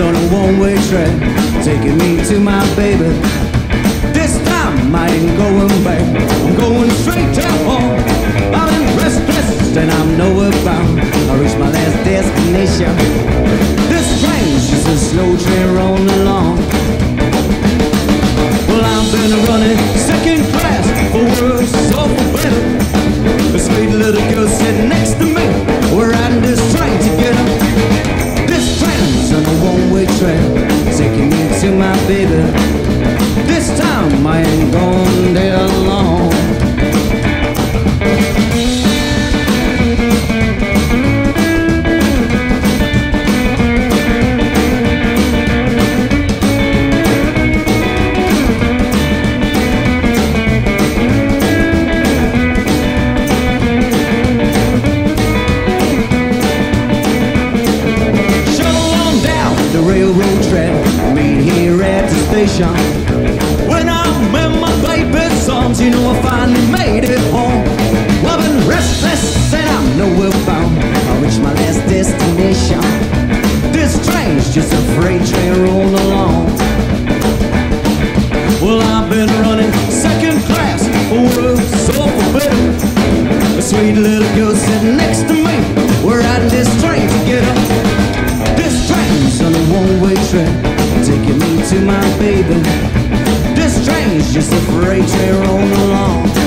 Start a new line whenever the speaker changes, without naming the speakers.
on a one-way track Taking me to my baby. This time I ain't going back to my baby This time I ain't going there alone When I'm in my baby's arms You know I finally made it home. I've been restless and I'm nowhere bound. I reached my last destination. This train's just a freight train rolling along. Well I've been running second class For words so forbidden A sweet little girl sitting next to me We're riding this train together. to my baby. This train's just a freight train rolling along.